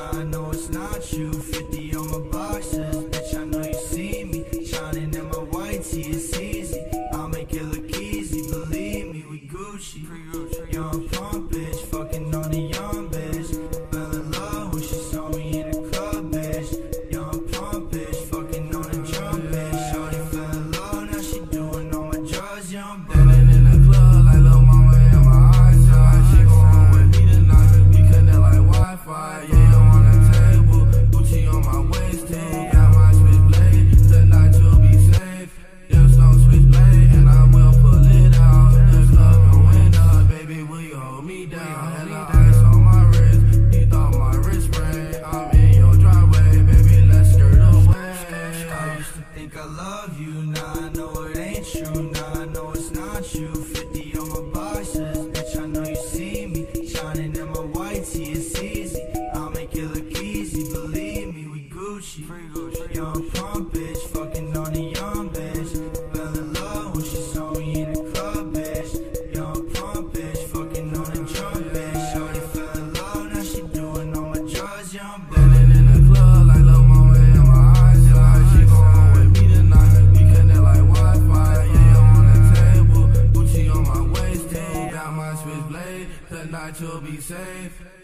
I know it's not you. think I love you, nah, I know it ain't true, nah, I know it's not you 50 on my boxes, bitch, I know you see me. Shining in my white tee, it's easy. I'll make it look easy, believe me, we Gucci. Young pump that night you'll be safe.